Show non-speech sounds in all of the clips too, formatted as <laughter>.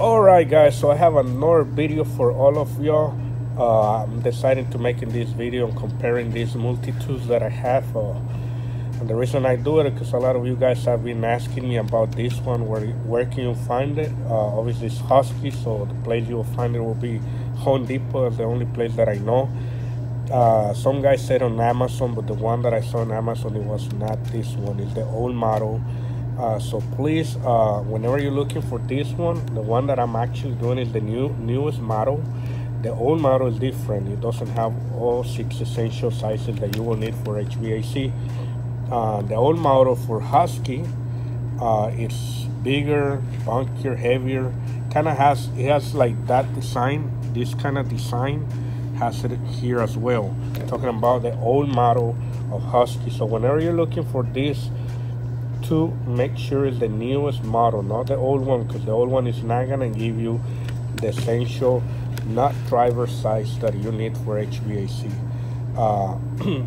Alright guys, so I have another video for all of y'all. Uh, I'm deciding to making this video and comparing these multi-tools that I have. Uh, and the reason I do it because a lot of you guys have been asking me about this one. Where where can you find it? Uh, obviously it's Husky, so the place you will find it will be Home Depot. Is the only place that I know. Uh, some guys said on Amazon, but the one that I saw on Amazon it was not this one. It's the old model. Uh, so please, uh, whenever you're looking for this one, the one that I'm actually doing is the new newest model. The old model is different. It doesn't have all six essential sizes that you will need for HVAC. Uh, the old model for Husky, uh, it's bigger, bunkier, heavier. Kind of has it has like that design. This kind of design has it here as well. Talking about the old model of Husky. So whenever you're looking for this to make sure it's the newest model, not the old one, because the old one is not gonna give you the essential nut driver size that you need for HVAC. Uh,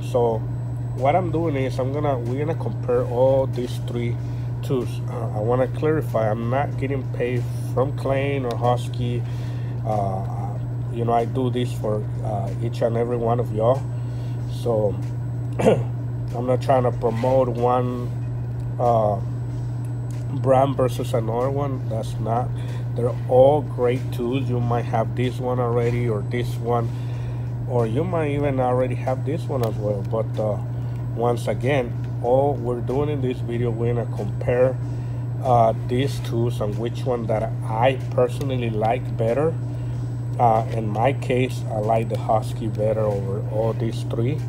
<clears throat> so what I'm doing is I'm gonna we're gonna compare all these three tools. Uh, I want to clarify I'm not getting paid from Klein or Husky. Uh, you know I do this for uh, each and every one of y'all. So <clears throat> I'm not trying to promote one uh, brand versus another one. That's not. They're all great tools. You might have this one already or this one, or you might even already have this one as well. But uh, once again, all we're doing in this video, we're gonna compare uh, these tools and which one that I personally like better. Uh, in my case, I like the Husky better over all these three.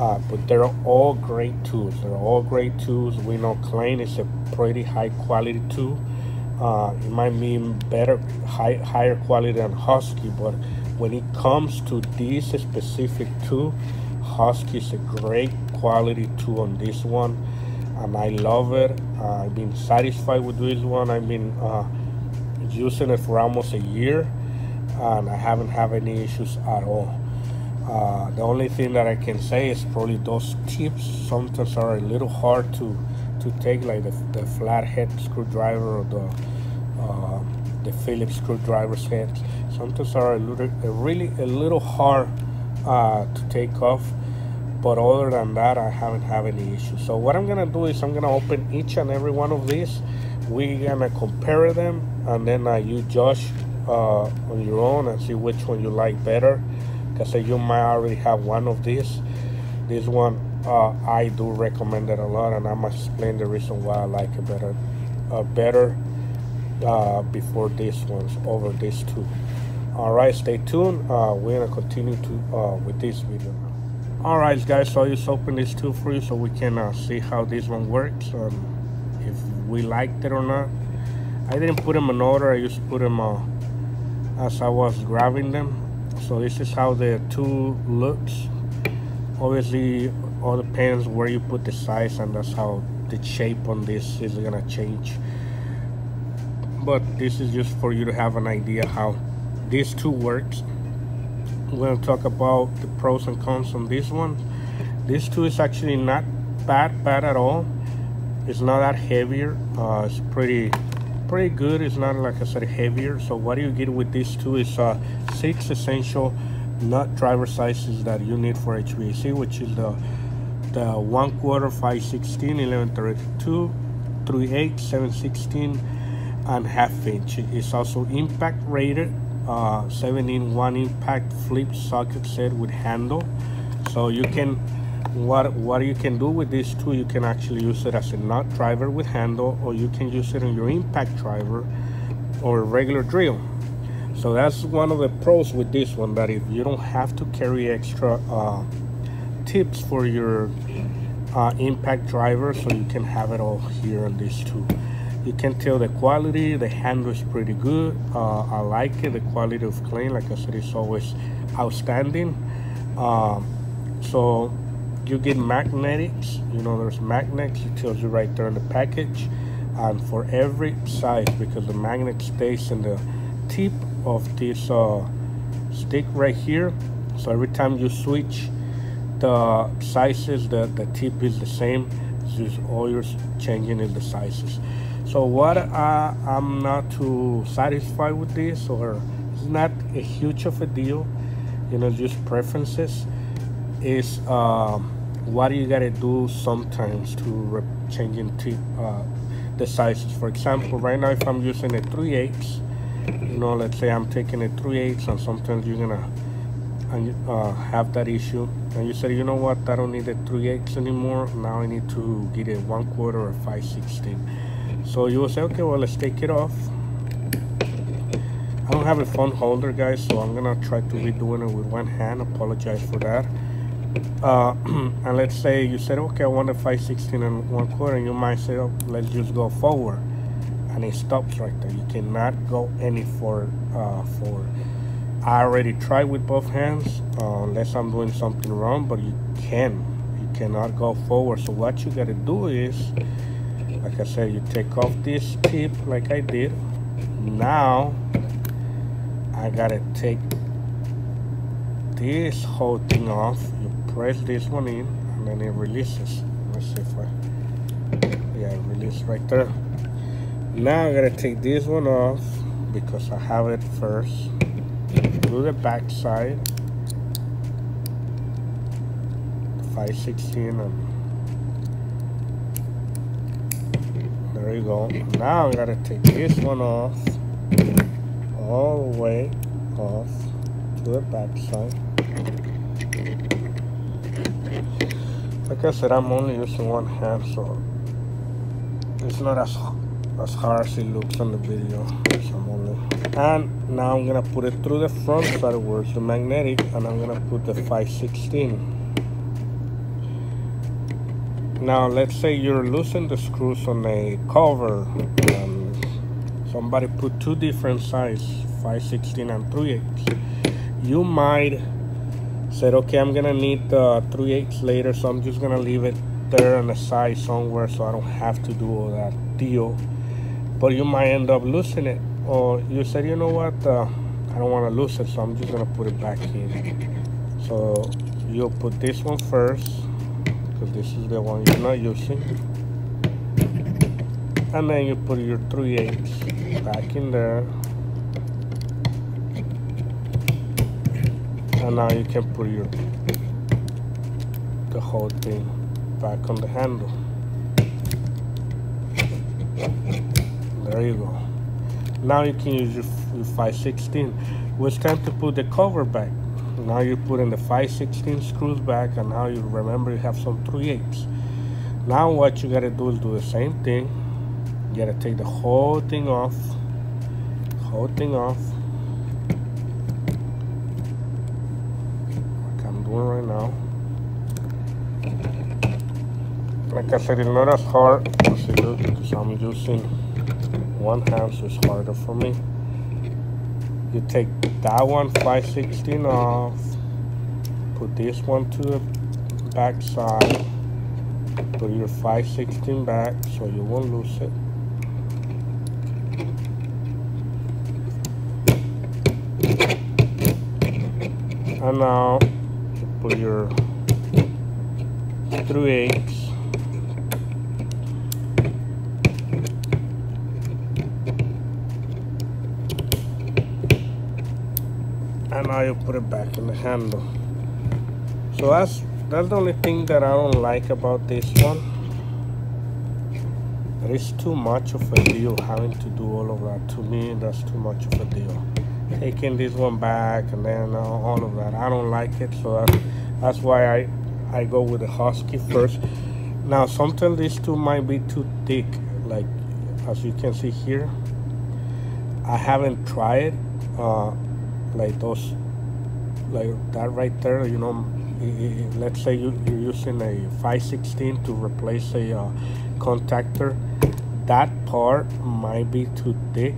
Uh, but they're all great tools. They're all great tools. We know Klein is a pretty high quality tool. Uh, it might mean better, high, higher quality than Husky, but when it comes to this specific tool, Husky is a great quality tool on this one, and I love it. Uh, I've been satisfied with this one. I've been uh, using it for almost a year, and I haven't had any issues at all. Uh, the only thing that I can say is probably those tips sometimes are a little hard to to take, like the, the flathead screwdriver or the uh, the Phillips screwdriver's head. Sometimes are a little, a really a little hard uh, to take off. But other than that, I haven't had any issues. So what I'm gonna do is I'm gonna open each and every one of these. We're gonna compare them, and then you judge uh, on your own and see which one you like better because you might already have one of these. This one uh, I do recommend it a lot and I'm gonna explain the reason why I like it better uh, better uh, before this ones over these two. All right stay tuned. Uh, we're gonna continue to uh, with this video. All right guys so I just open these two for you so we can uh, see how this one works um, if we liked it or not. I didn't put them in order I just put them as I was grabbing them so this is how the tool looks. Obviously all depends where you put the size and that's how the shape on this is gonna change. But this is just for you to have an idea how this tool works. We're gonna talk about the pros and cons on this one. This tool is actually not bad bad at all. It's not that heavier. Uh, it's pretty pretty good. It's not like I said heavier. So what do you get with these two is uh, six essential nut driver sizes that you need for HVAC which is the the one quarter 516 1132 38 716 and half inch. It's also impact rated uh, 7 in 1 impact flip socket set with handle. So you can what what you can do with this tool you can actually use it as a nut driver with handle or you can use it on your impact driver or regular drill so that's one of the pros with this one that if you don't have to carry extra uh, tips for your uh, impact driver so you can have it all here on this tool you can tell the quality the handle is pretty good uh, I like it the quality of Klein like I said is always outstanding. Um, so you get magnetics you know there's magnets it tells you right there in the package and for every size because the magnet stays in the tip of this uh, stick right here. So every time you switch the sizes the the tip is the same. Just all you're changing is the sizes. So what I, I'm not too satisfied with this, or it's not a huge of a deal, you know, just preferences, is um, what you gotta do sometimes to changing tip, uh, the sizes. For example, right now if I'm using a 3 8 you know, let's say I'm taking a 3 8 and sometimes you're gonna uh, have that issue and you say, you know what, I don't need a 3 8 anymore. Now I need to get a 1 quarter or 5 16. So you will say, okay, well, let's take it off. I don't have a phone holder, guys, so I'm gonna try to be doing it with one hand. Apologize for that. Uh, <clears throat> and let's say you said, okay, I want a 5 16 and 1 quarter, and you might say, oh, let's just go forward. And it stops right there. You cannot go any for Uh, forward. I already tried with both hands, uh, unless I'm doing something wrong, but you can. You cannot go forward. So what you gotta do is, like I said, you take off this tip like I did. Now, I gotta take this whole thing off. You press this one in, and then it releases. Let's see if I, yeah, release right there. Now I gotta take this one off because I have it first. Do the back side. 516 and there you go. Now I gotta take this one off. All the way off to the back side. Like I said I'm only using one hand so it's not as as hard as it looks on the video and now I'm gonna put it through the front side where it's the magnetic and I'm gonna put the 516 now let's say you're losing the screws on a cover and somebody put two different size 516 and 3 8 you might said okay I'm gonna need the 3 8 later so I'm just gonna leave it there on the side somewhere so I don't have to do all that deal but you might end up losing it or you said, you know what, uh, I don't want to lose it, so I'm just going to put it back in. So you'll put this one first, because this is the one you're not using. And then you put your 3 8 back in there. And now you can put your the whole thing back on the handle. There you go. Now you can use your, your 516. Well, it's time to put the cover back. Now you're putting the 516 screws back and now you remember you have some 3 8 Now what you gotta do is do the same thing. You gotta take the whole thing off. Whole thing off. Like I'm doing right now. Like I said, it's not as hard as it looks because I'm using one so it's harder for me. You take that one 516 off put this one to the back side put your 516 back so you won't lose it. And now put your 3 eighths and now you put it back in the handle. So that's that's the only thing that I don't like about this one. It is too much of a deal having to do all of that. To me that's too much of a deal. Taking this one back and then uh, all of that. I don't like it so that's, that's why I I go with the Husky first. Now sometimes these two might be too thick. Like as you can see here I haven't tried uh, like those like that right there you know let's say you, you're using a 516 to replace a uh, contactor that part might be too thick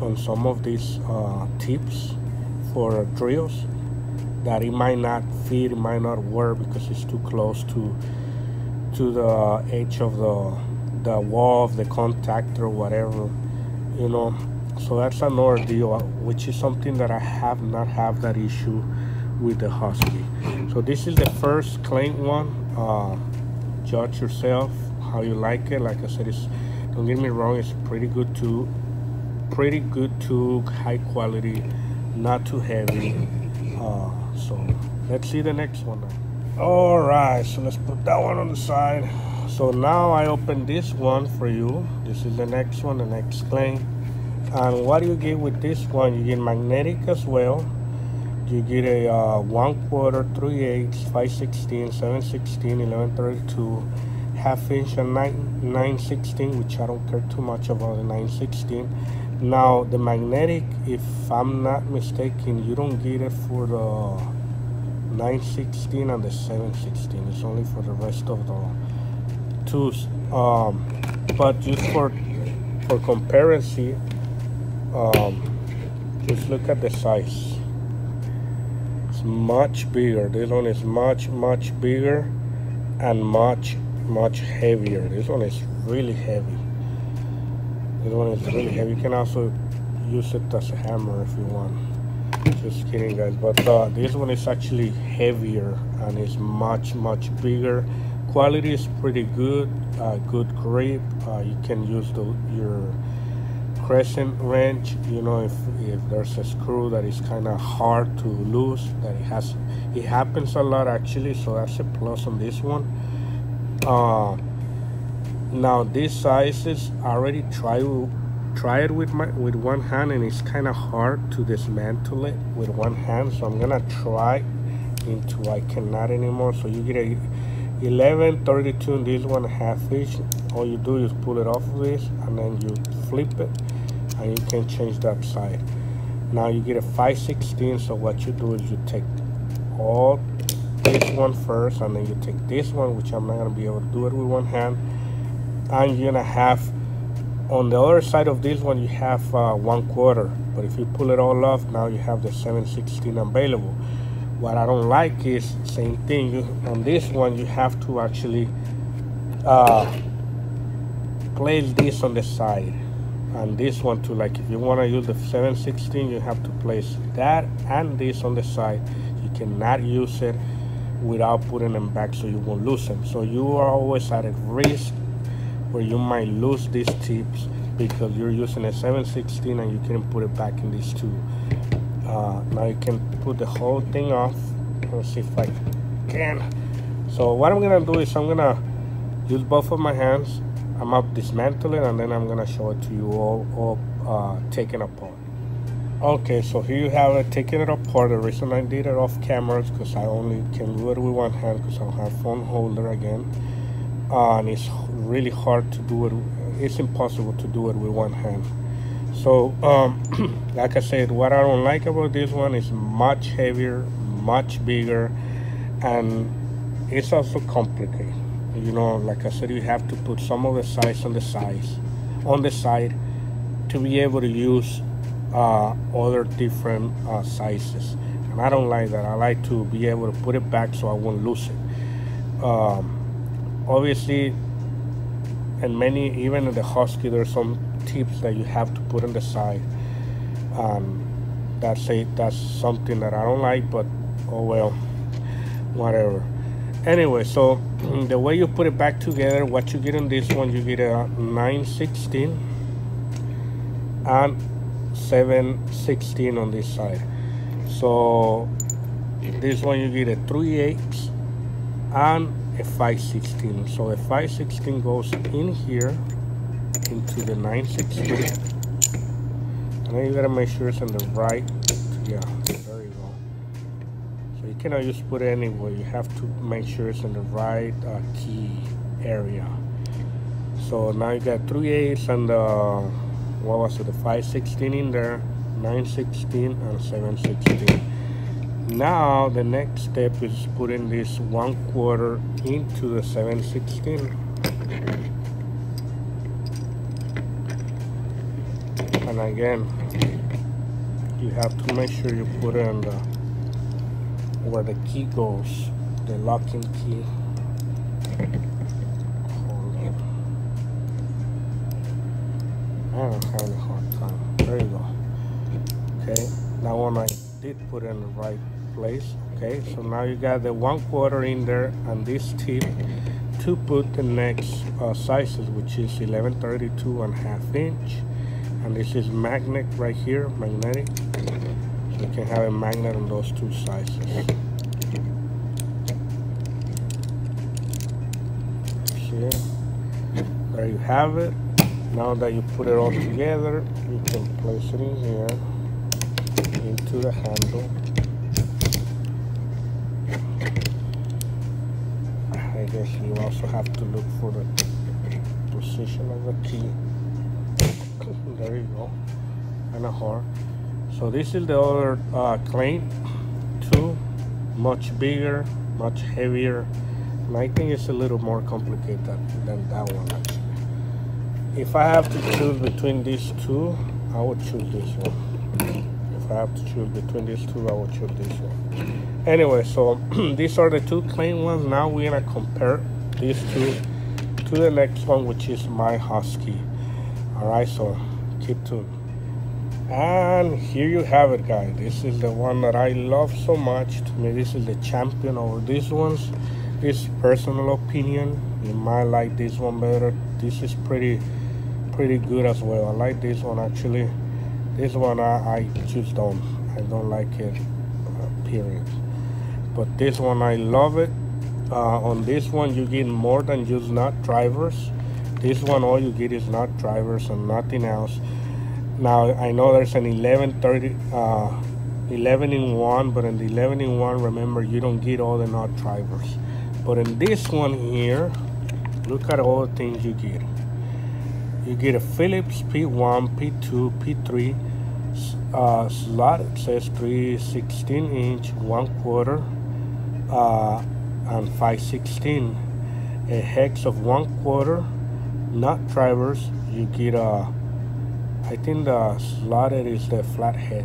on some of these uh, tips for drills that it might not fit it might not work because it's too close to to the edge of the the wall of the contactor whatever you know so that's another deal which is something that I have not have that issue with the Husky. So this is the first Klein one. Uh, judge yourself how you like it. Like I said it's don't get me wrong it's pretty good too pretty good too high quality not too heavy. Uh, so let's see the next one now. all right so let's put that one on the side. So now I open this one for you. This is the next one the next Klein and what you get with this one? You get magnetic as well. You get a uh, 1 quarter 3 8 5 16 7 16 11 32 half inch and 9 9 16 which I don't care too much about the 9 16 now the magnetic if I'm not mistaken you don't get it for the 916 and the 716 it's only for the rest of the tools um, but just for for comparison um, just look at the size it's much bigger this one is much much bigger and much much heavier this one is really heavy this one is really heavy. You can also use it as a hammer if you want. Just kidding, guys. But uh, this one is actually heavier and it's much, much bigger. Quality is pretty good. Uh, good grip. Uh, you can use the, your crescent wrench. You know, if, if there's a screw that is kind of hard to lose, that it has, it happens a lot actually. So that's a plus on this one. Uh, now these sizes I already try try it with my with one hand and it's kind of hard to dismantle it with one hand so I'm gonna try into I cannot anymore so you get a 11 32 in this one half inch all you do is pull it off of this and then you flip it and you can change the side now you get a 5 16 so what you do is you take all this one first and then you take this one which I'm not gonna be able to do it with one hand. And you're gonna have on the other side of this one you have uh, one quarter. But if you pull it all off now you have the 716 available. What I don't like is same thing you, on this one you have to actually uh, place this on the side and this one too like if you want to use the 716 you have to place that and this on the side you cannot use it without putting them back so you won't lose them so you are always at a risk where you might lose these tips because you're using a 716 and you can put it back in these two. Uh, now you can put the whole thing off. Let's see if I can. So what I'm gonna do is I'm gonna use both of my hands. I'm up dismantling and then I'm gonna show it to you all, all uh, taken apart. Okay, so here you have it, taking it apart. The reason I did it off camera is because I only can do it with one hand because I don't have phone holder again. Uh, and it's really hard to do it. It's impossible to do it with one hand. So, um, <clears throat> like I said, what I don't like about this one is much heavier, much bigger, and it's also complicated. You know, like I said, you have to put some of the size on the size, on the side, to be able to use uh, other different uh, sizes. And I don't like that. I like to be able to put it back so I won't lose it. Um, obviously and many even in the husky there's some tips that you have to put on the side um, that's that's something that I don't like but oh well whatever anyway so mm, the way you put it back together what you get on this one you get a 916 and 716 on this side. So this one you get a 3 8 and a 516 so a 516 goes in here into the 916 and then you gotta make sure it's in the right yeah cannot just put it anywhere? You have to make sure it's in the right uh, key area. So now you got three eighths and uh, what was it the 516 in there 916 and 716 now the next step is putting this one quarter into the 716 and again you have to make sure you put it in the where the key goes the locking key I'm having a hard time. There you go. Okay that one I did put in the right place. Okay so now you got the one quarter in there and this tip to put the next uh, sizes which is 1132 and half inch. And this is magnet right here magnetic you can have a magnet on those two sizes. See there you have it. Now that you put it all together you can place it in here into the handle. I guess you also have to look for the position of the key. <clears throat> There you go. And a heart so this is the other uh, Klein too much bigger much heavier. And I think it's a little more complicated than that one actually. If I have to choose between these two I would choose this one. If I have to choose between these two I would choose this one. Anyway so <clears throat> these are the two Klein ones. Now we're gonna compare these two to the next one which is my husky. All right so keep tuned and here you have it guys. This is the one that i love so much. To me this is the champion over these ones. This personal opinion. You might like this one better. This is pretty pretty good as well. I like this one actually. This one i, I just don't i don't like it uh, period. But this one i love it. Uh, on this one you get more than just nut drivers. This one all you get is nut drivers and nothing else now I know there's an 1130 uh, 11 in 1 but in the 11 in 1 remember you don't get all the nut drivers. But in this one here look at all the things you get. You get a Phillips P1 P2 P3 uh, slot it says 3 16 inch one quarter uh, and 516 a hex of one quarter nut drivers you get a I think the slotted is the flathead.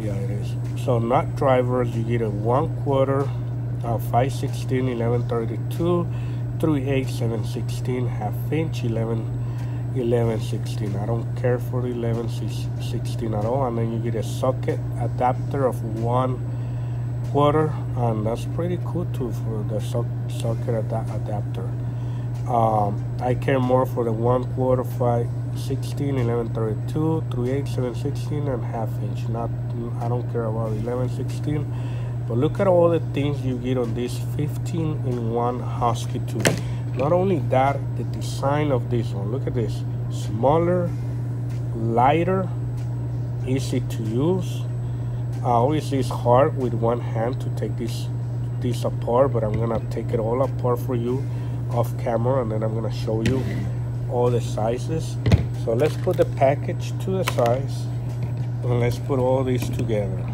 Yeah it is. So nut drivers you get a one quarter uh, 516 1132 38 716 half inch 11 11 16 I don't care for the 11 16 at all. And then you get a socket adapter of one quarter and that's pretty cool too for the so socket ad adapter um, I care more for the one quarter 5 16 11 32 38 7 16 and half inch. Not I don't care about 11 16 but look at all the things you get on this 15 in 1 Husky 2 not only that the design of this one look at this. Smaller lighter easy to use. Obviously it's hard with one hand to take this this apart but I'm gonna take it all apart for you off camera and then I'm gonna show you all the sizes. So let's put the package to the size and let's put all these together.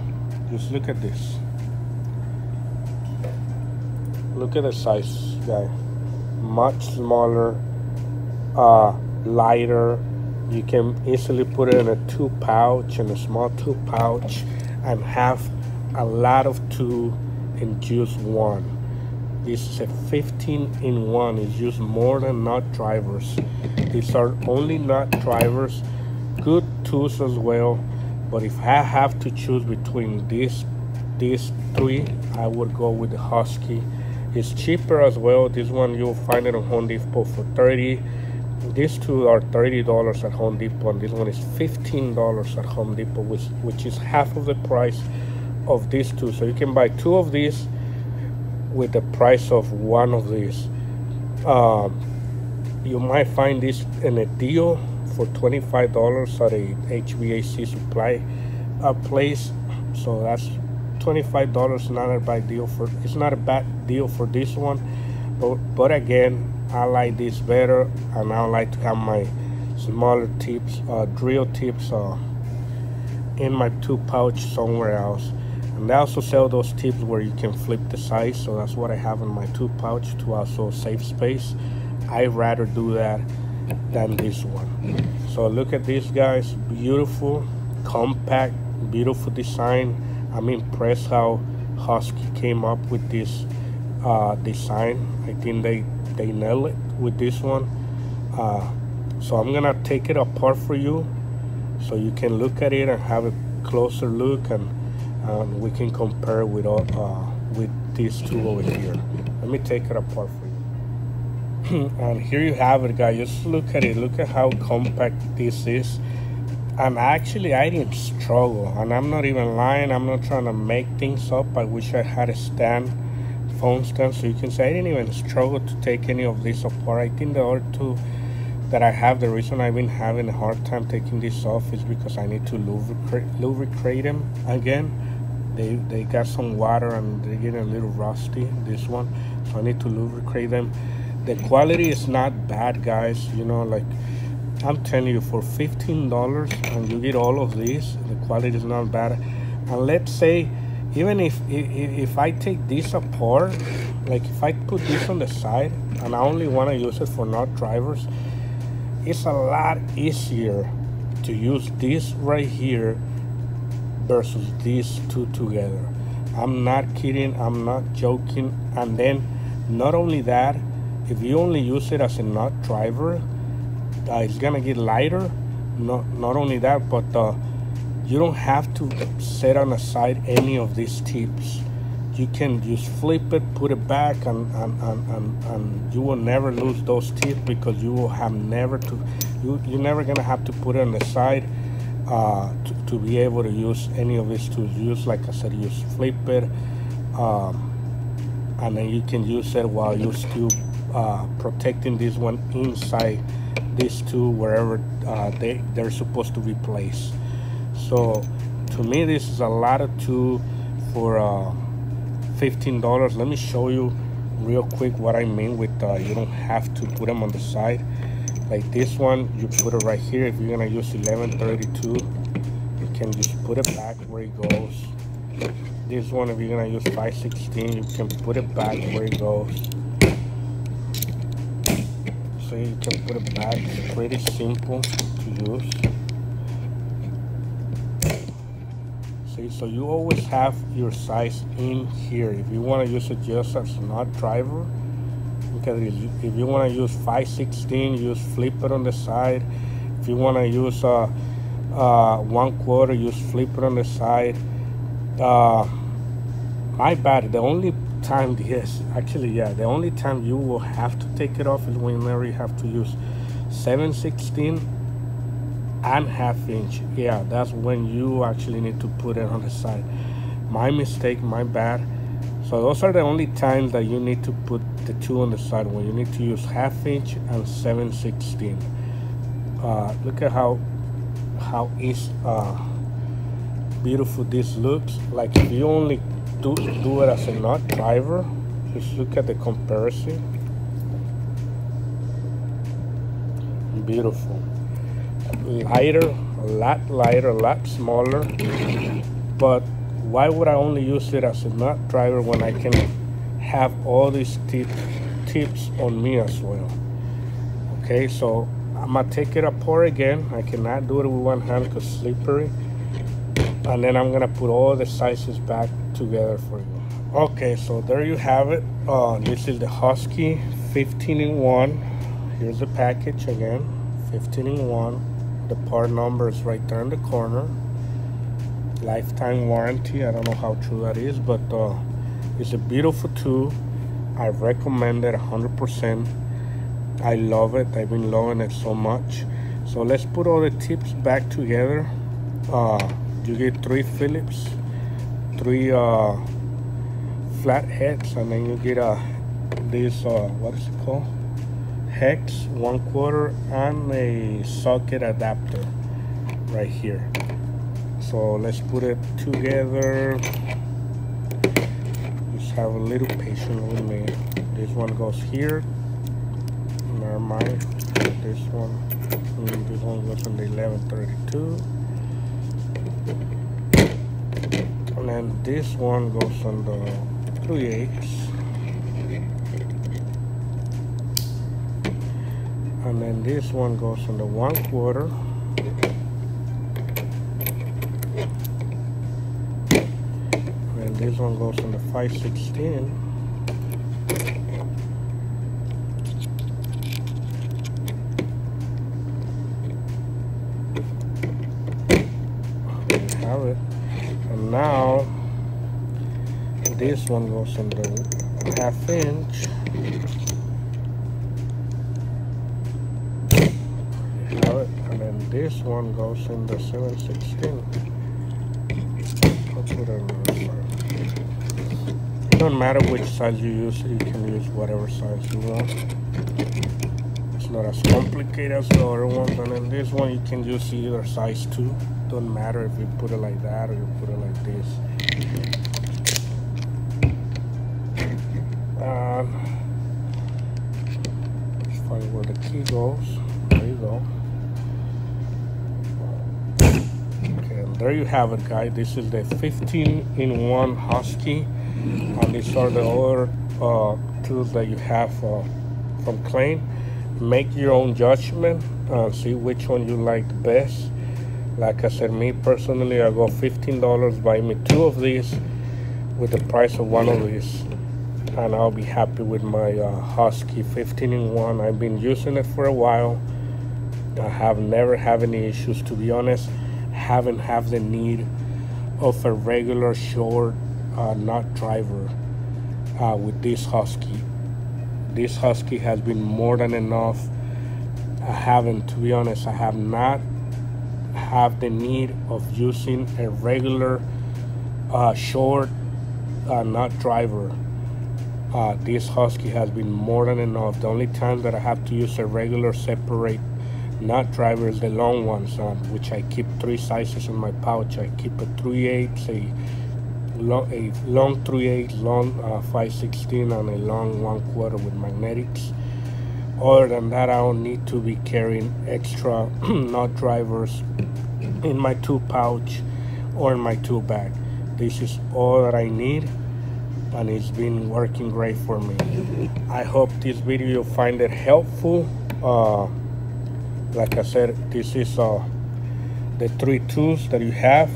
Just look at this. Look at the size guy much smaller uh, lighter. You can easily put it in a two pouch in a small two pouch and have a lot of two in just one this is a 15 in one it's used more than nut drivers. These are only nut drivers. Good tools as well but if i have to choose between these these three i would go with the husky. It's cheaper as well. This one you'll find it on home depot for 30 these two are $30 at Home Depot and this one is $15 at Home Depot which, which is half of the price of these two. So you can buy two of these with the price of one of these. Um, you might find this in a deal for $25 at a HVAC supply uh, place. So that's $25 not a bad deal for it's not a bad deal for this one. But but again I like this better and I like to have my smaller tips uh, drill tips uh, in my two pouch somewhere else and they also sell those tips where you can flip the size. So that's what I have in my two pouch to also save space. I rather do that than this one. So look at these guys. Beautiful compact beautiful design. I'm impressed how Husky came up with this uh, design. I think they they nail it with this one. Uh, so I'm gonna take it apart for you so you can look at it and have a closer look and um, we can compare with all, uh, with these two over here. Let me take it apart for you. <clears throat> And here you have it guys. Just look at it. Look at how compact this is. And actually I didn't struggle and I'm not even lying. I'm not trying to make things up. I wish I had a stand phone stand so you can say I didn't even struggle to take any of this apart. I think the other two that I have the reason I've been having a hard time taking this off is because I need to lubricate, lubricate them again they they got some water and they're getting a little rusty this one so I need to lubricate them the quality is not bad guys you know like I'm telling you, for $15 and you get all of these, the quality is not bad. And let's say, even if, if, if I take this apart, like if I put this on the side and I only want to use it for not drivers, it's a lot easier to use this right here versus these two together. I'm not kidding, I'm not joking. And then not only that, if you only use it as a nut driver, uh, it's gonna get lighter not not only that but uh, you don't have to set on aside any of these tips you can just flip it put it back and and, and, and, and you will never lose those tips because you will have never to you, you're never gonna have to put it on the side uh, to, to be able to use any of these tools use like I said use flip it um, and then you can use it while you're still uh, protecting this one inside these two wherever uh, they, they're supposed to be placed. So to me, this is a lot of two for uh, $15. Let me show you real quick what I mean with uh, you don't have to put them on the side. Like this one, you put it right here. If you're gonna use 1132, you can just put it back where it goes. This one, if you're gonna use 516, you can put it back where it goes so you can put it back it's pretty simple to use see so you always have your size in here if you want to use it just as not driver because if you want to use 516 use flip it on the side. If you want to use uh, uh, one quarter use flip it on the side. Uh, my bad the only time yes actually yeah the only time you will have to take it off is whenever you have to use 716 and half inch. Yeah that's when you actually need to put it on the side. My mistake my bad so those are the only times that you need to put the two on the side when you need to use half inch and 716 uh, look at how how is uh, beautiful this looks like if you only do, do it as a nut driver. Just look at the comparison. Beautiful. Lighter, a lot lighter, a lot smaller. But why would I only use it as a nut driver when I can have all these tip, tips on me as well? Okay, so I'm gonna take it apart again. I cannot do it with one hand because slippery. And then I'm gonna put all the sizes back together for you okay so there you have it uh, this is the husky 15 in 1 here's the package again 15 in 1 the part number is right there in the corner lifetime warranty. I don't know how true that is but uh, it's a beautiful tool. I recommend it 100 percent. I love it. I've been loving it so much. So let's put all the tips back together. Uh, you get three phillips three uh, flat heads and then you get a uh, this uh, what is it called? Hex one quarter and a socket adapter right here so let's put it together. Just have a little patience with me. This one goes here. Never mind. This one. Mm, this one goes on the 1132 and then this one goes on the 3 eighths and then this one goes on the 1 quarter This one goes on the 5 Have it. And now this one goes on the half inch. Have it. And this one goes in the seven sixteen. Don't matter which size you use you can use whatever size you want. It's not as complicated as the other ones and then this one you can use either size 2 don't matter if you put it like that or you put it like this. And let's find where the key goes. There you go. Okay there you have it guys. This is the 15 in 1 husky and these are the other uh, tools that you have uh, from Klein. Make your own judgment uh, see which one you like the best. Like I said me personally I go $15 buy me two of these with the price of one of these. And I'll be happy with my uh, Husky 15 in 1 I've been using it for a while. I have never had any issues to be honest. Haven't have the need of a regular short uh, nut driver uh, with this Husky. This Husky has been more than enough. I haven't to be honest I have not have the need of using a regular uh, short uh, nut driver. Uh, this Husky has been more than enough. The only time that I have to use a regular separate nut driver is the long ones um, which I keep three sizes in my pouch. I keep a 3 8 a long, a long 3 8 long uh, 5 16 and a long 1 quarter with magnetics. Other than that I don't need to be carrying extra <clears throat> nut drivers in my tool pouch or in my tool bag. This is all that I need and it's been working great for me. I hope this video find it helpful. Uh, like I said this is uh, the three tools that you have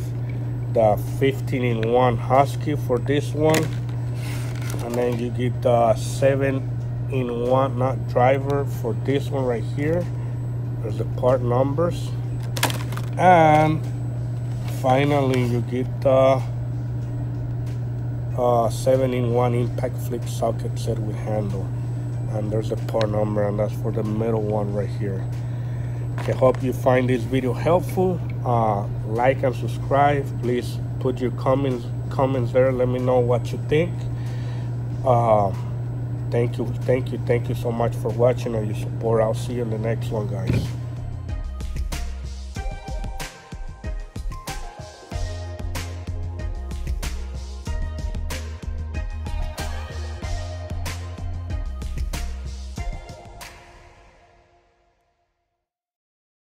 the 15 in 1 Husky for this one. And then you get the 7 in 1 nut driver for this one right here. There's the part numbers. And finally you get the uh, 7 in 1 impact flip socket set with handle. And there's the part number and that's for the middle one right here I hope you find this video helpful. Uh, like and subscribe. Please put your comments comments there. Let me know what you think. Uh, thank you thank you thank you so much for watching and your support. I'll see you in the next one guys